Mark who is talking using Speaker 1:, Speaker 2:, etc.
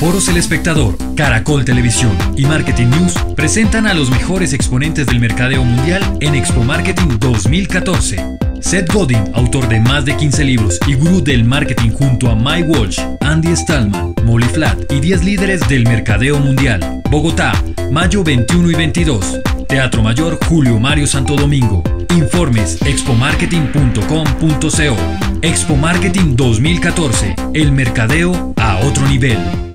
Speaker 1: Foros El Espectador, Caracol Televisión y Marketing News presentan a los mejores exponentes del mercadeo mundial en Expo Marketing 2014. Seth Godin, autor de más de 15 libros y gurú del marketing junto a Mike Walsh, Andy Stallman, Molly Flat y 10 líderes del mercadeo mundial. Bogotá, mayo 21 y 22. Teatro Mayor Julio Mario Santo Domingo. Informes expomarketing.com.co. Expo Marketing 2014. El mercadeo a otro nivel.